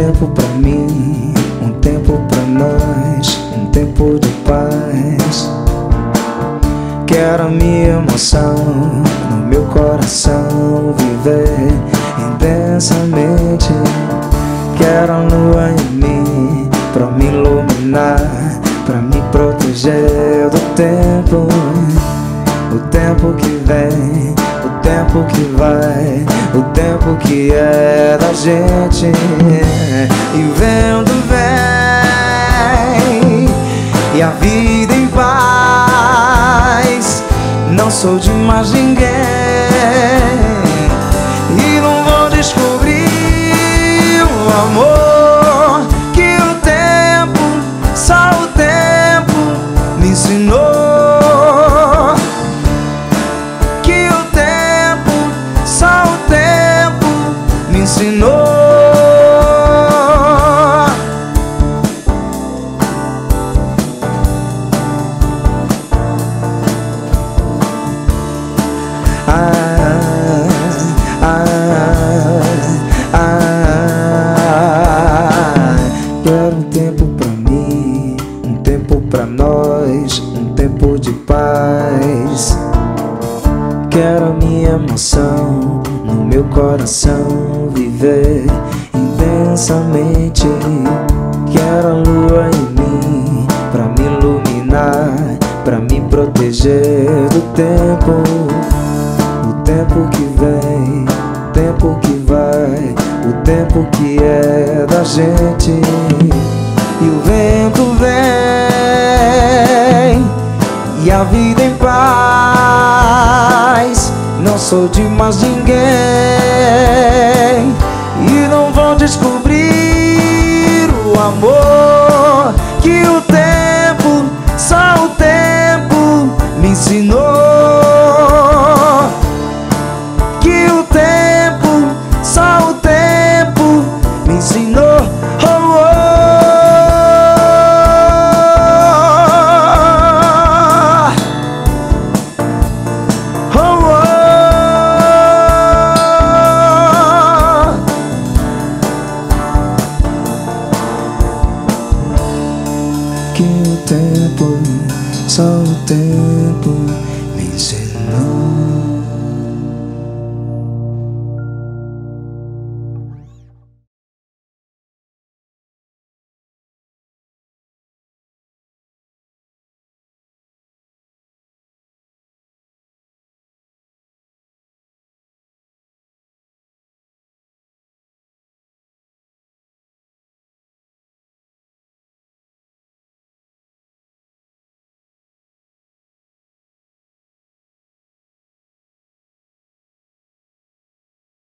tempo pra mim, um tempo pra nós, um tempo de paz. Quero a minha emoção no meu coração viver intensamente. Quero a lua em mim pra me iluminar, pra me proteger do tempo, o tempo que vem tempo que vai, o tempo que é da gente. E o vento vem E a vida em paz. Não sou de mais ninguém um tempo de paz. Quero a minha emoção no meu coração viver intensamente. Quero a lua em mim pra me iluminar, pra me proteger do tempo, o tempo que vem, o tempo que vai, o tempo que é da gente. minha vida em paz. Não sou de mais ninguém e não vou descobrir o amor que o tempo, só o tempo me ensinou. que o tempo, só o tempo me ensinou.